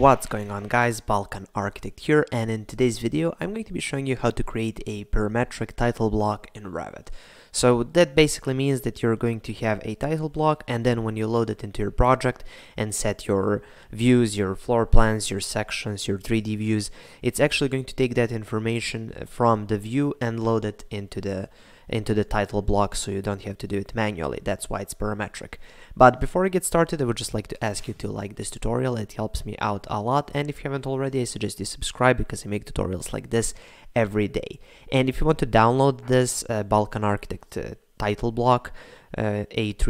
What's going on guys, Balkan Architect here and in today's video I'm going to be showing you how to create a parametric title block in Revit. So that basically means that you're going to have a title block and then when you load it into your project and set your views, your floor plans, your sections, your 3D views, it's actually going to take that information from the view and load it into the into the title block so you don't have to do it manually. That's why it's parametric. But before I get started, I would just like to ask you to like this tutorial. It helps me out a lot. And if you haven't already, I suggest you subscribe because I make tutorials like this every day. And if you want to download this uh, Balkan Architect uh, title block, uh, A3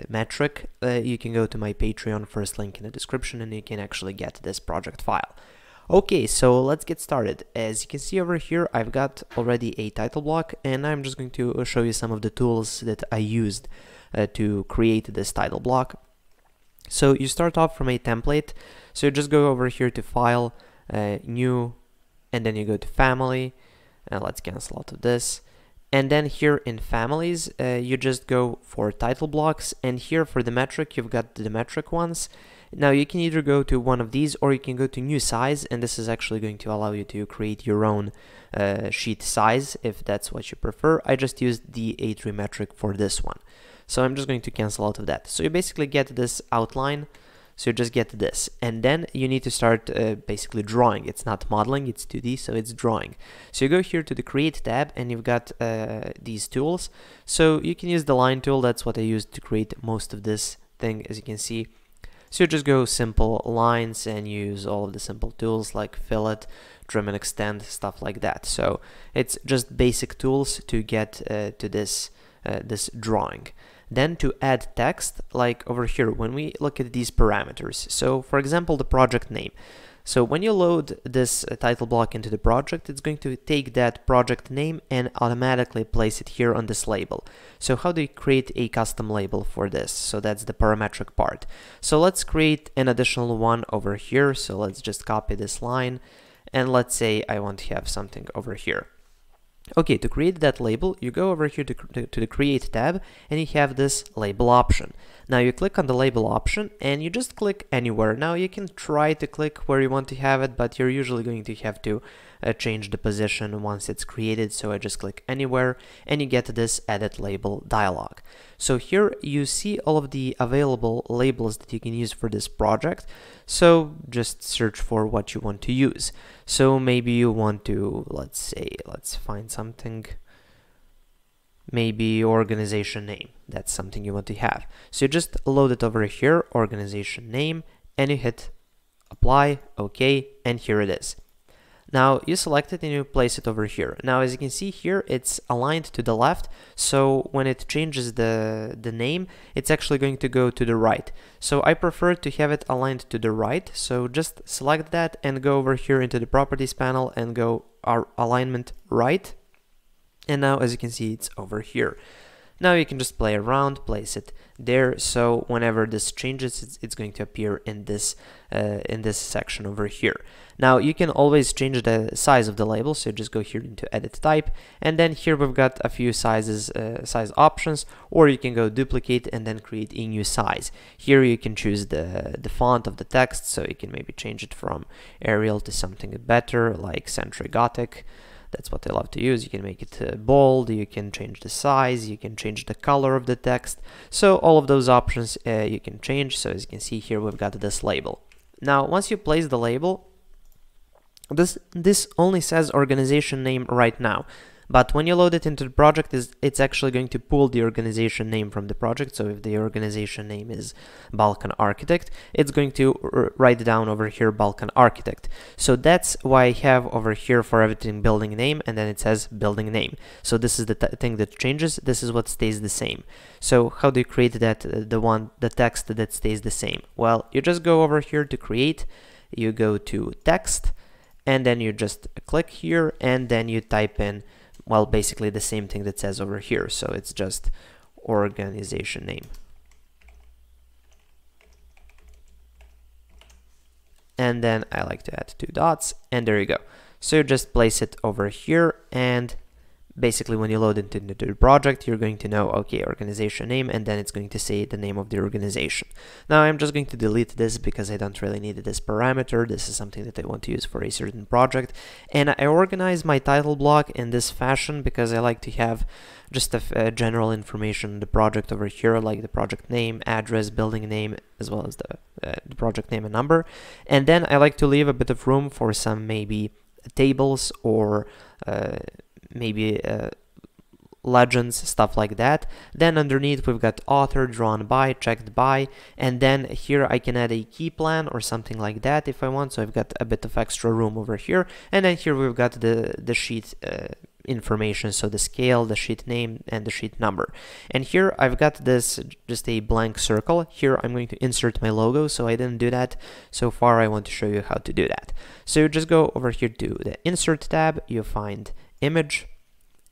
uh, metric, uh, you can go to my Patreon, first link in the description, and you can actually get this project file. Okay, so let's get started. As you can see over here, I've got already a title block and I'm just going to show you some of the tools that I used uh, to create this title block. So you start off from a template. So you just go over here to File, uh, New, and then you go to Family. And let's cancel out of this. And then here in families, uh, you just go for title blocks. And here for the metric, you've got the metric ones. Now you can either go to one of these or you can go to new size and this is actually going to allow you to create your own uh, sheet size if that's what you prefer. I just used the A3 metric for this one. So I'm just going to cancel out of that. So you basically get this outline. So you just get this and then you need to start uh, basically drawing. It's not modeling, it's 2D, so it's drawing. So you go here to the create tab and you've got uh, these tools. So you can use the line tool. That's what I used to create most of this thing as you can see. So just go simple lines and use all of the simple tools like fillet, trim and extend, stuff like that. So it's just basic tools to get uh, to this uh, this drawing. Then to add text, like over here, when we look at these parameters. So for example, the project name. So when you load this uh, title block into the project, it's going to take that project name and automatically place it here on this label. So how do you create a custom label for this? So that's the parametric part. So let's create an additional one over here. So let's just copy this line and let's say I want to have something over here. Okay, to create that label, you go over here to, to, the Create tab and you have this label option. Now you click on the label option and you just click anywhere. Now you can try to click where you want to have it, but you're usually going to have to uh, change the position once it's created. So I just click anywhere and you get this edit label dialog. So here you see all of the available labels that you can use for this project. So just search for what you want to use. So maybe you want to, let's say, let's find something maybe organization name. That's something you want to have. So you just load it over here, organization name, and you hit apply, okay, and here it is. Now you select it and you place it over here. Now as you can see here, it's aligned to the left. So when it changes the, the name, it's actually going to go to the right. So I prefer to have it aligned to the right. So just select that and go over here into the properties panel and go our alignment right and now as you can see it's over here now you can just play around place it there. So whenever this changes it's, it's going to appear in this uh, in this section over here. Now you can always change the size of the label. So just go here into edit type. And then here we've got a few sizes uh, size options. Or you can go duplicate and then create a new size. Here you can choose the the font of the text. So you can maybe change it from Arial to something better like Century Gothic that's what I love to use. You can make it bold, you can change the size, you can change the color of the text. So all of those options uh, you can change. So as you can see here, we've got this label. Now, once you place the label, this, this only says organization name right now. But when you load it into the project, it's actually going to pull the organization name from the project. So if the organization name is Balkan Architect, it's going to write down over here Balkan Architect. So that's why I have over here for everything building name, and then it says building name. So this is the thing that changes. This is what stays the same. So how do you create that, uh, the one, the text that stays the same? Well, you just go over here to create, you go to text, and then you just click here, and then you type in well, basically the same thing that says over here. So it's just organization name. And then I like to add two dots and there you go. So you just place it over here and basically when you load it into the project you're going to know okay organization name and then it's going to say the name of the organization. Now i'm just going to delete this because i don't really need this parameter. This is something that i want to use for a certain project. And i organize my title block in this fashion because i like to have just a, a general information the project over here like the project name address building name as well as the, uh, the project name and number. And then i like to leave a bit of room for some maybe tables or uh, maybe uh, legends, stuff like that. Then underneath we've got author, drawn by, checked by, and then here I can add a key plan or something like that if I want. So I've got a bit of extra room over here. And then here we've got the, the sheet uh, information, so the scale, the sheet name, and the sheet number. And here I've got this just a blank circle. Here I'm going to insert my logo, so I didn't do that so far. I want to show you how to do that. So you just go over here to the insert tab, you find image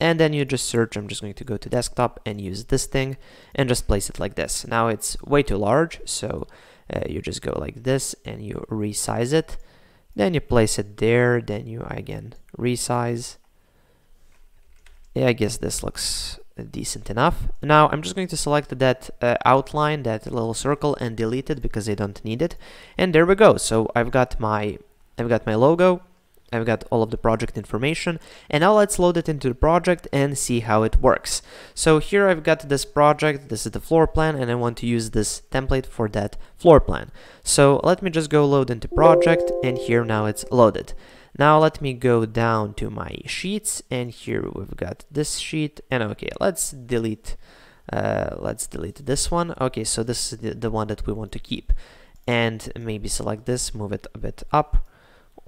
and then you just search I'm just going to go to desktop and use this thing and just place it like this. Now it's way too large so uh, you just go like this and you resize it. Then you place it there then you again resize. Yeah I guess this looks decent enough. Now I'm just going to select that uh, outline that little circle and delete it because I don't need it. And there we go. So I've got my I've got my logo I've got all of the project information and now let's load it into the project and see how it works. So here I've got this project, this is the floor plan and I want to use this template for that floor plan. So let me just go load into project and here now it's loaded. Now let me go down to my sheets and here we've got this sheet and okay let's delete uh, let's delete this one. Okay so this is the, the one that we want to keep and maybe select this, move it a bit up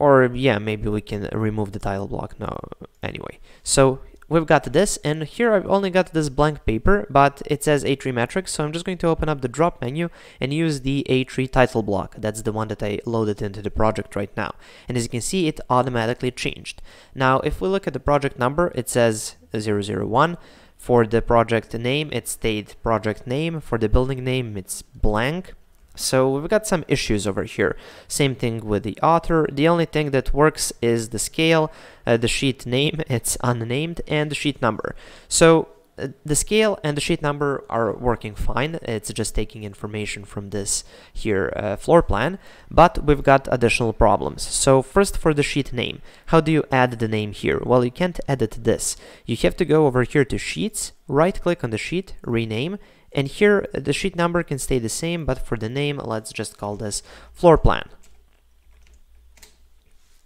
or yeah maybe we can remove the title block no anyway. So we've got this and here I've only got this blank paper but it says A3 metrics so I'm just going to open up the drop menu and use the A3 title block. That's the one that I loaded into the project right now. And as you can see it automatically changed. Now if we look at the project number it says 001 for the project name it stayed project name. For the building name it's blank so we've got some issues over here. Same thing with the author. The only thing that works is the scale, uh, the sheet name, it's unnamed, and the sheet number. So uh, the scale and the sheet number are working fine. It's just taking information from this here uh, floor plan, but we've got additional problems. So first for the sheet name, how do you add the name here? Well, you can't edit this. You have to go over here to sheets, right click on the sheet, rename, and here the sheet number can stay the same, but for the name, let's just call this floor plan.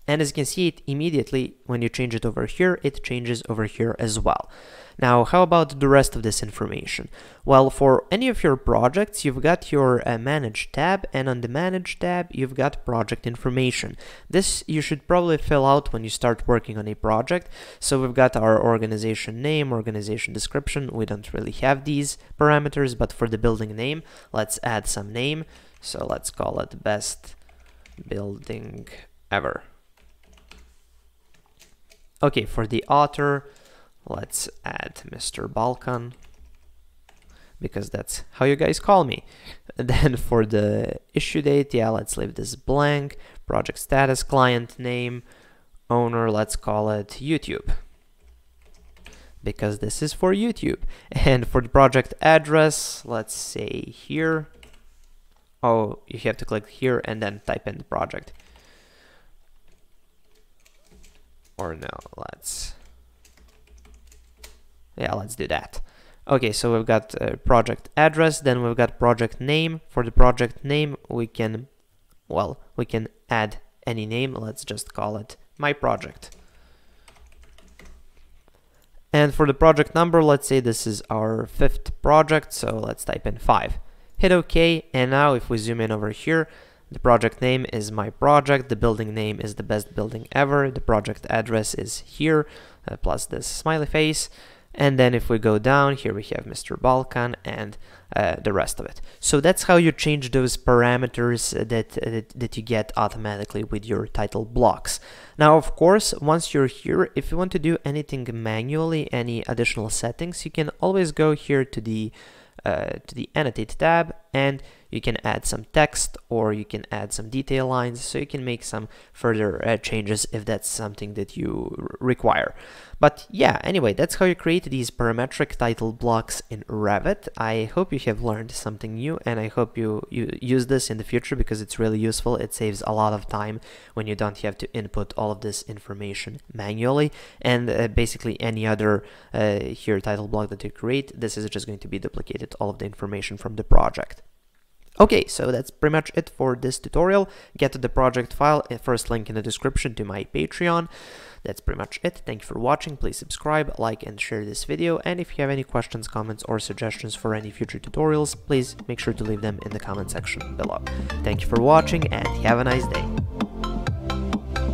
And as you can see it immediately, when you change it over here, it changes over here as well. Now, how about the rest of this information? Well, for any of your projects, you've got your uh, Manage tab, and on the Manage tab, you've got project information. This you should probably fill out when you start working on a project. So we've got our organization name, organization description. We don't really have these parameters, but for the building name, let's add some name. So let's call it best building ever. Okay, for the author, let's add Mr. Balkan because that's how you guys call me. And then for the issue date, yeah, let's leave this blank. Project status, client name, owner, let's call it YouTube because this is for YouTube. And for the project address, let's say here. Oh, you have to click here and then type in the project. Or no, let's... Yeah, let's do that. Okay, so we've got uh, project address, then we've got project name. For the project name, we can, well, we can add any name. Let's just call it my project. And for the project number, let's say this is our fifth project, so let's type in 5. Hit OK, and now if we zoom in over here, the project name is my project, the building name is the best building ever, the project address is here, uh, plus this smiley face, and then if we go down, here we have Mr. Balkan and uh, the rest of it. So that's how you change those parameters that, uh, that, that you get automatically with your title blocks. Now, of course, once you're here, if you want to do anything manually, any additional settings, you can always go here to the uh, to the annotate tab and you can add some text or you can add some detail lines so you can make some further uh, changes if that's something that you require. But yeah, anyway, that's how you create these parametric title blocks in Revit. I hope you have learned something new and I hope you, you use this in the future because it's really useful. It saves a lot of time when you don't have to input all of this information manually and uh, basically any other uh, here title block that you create, this is just going to be duplicated all of the information from the project. Okay, so that's pretty much it for this tutorial. Get to the project file, first link in the description to my Patreon. That's pretty much it. Thank you for watching. Please subscribe, like, and share this video. And if you have any questions, comments, or suggestions for any future tutorials, please make sure to leave them in the comment section below. Thank you for watching and have a nice day.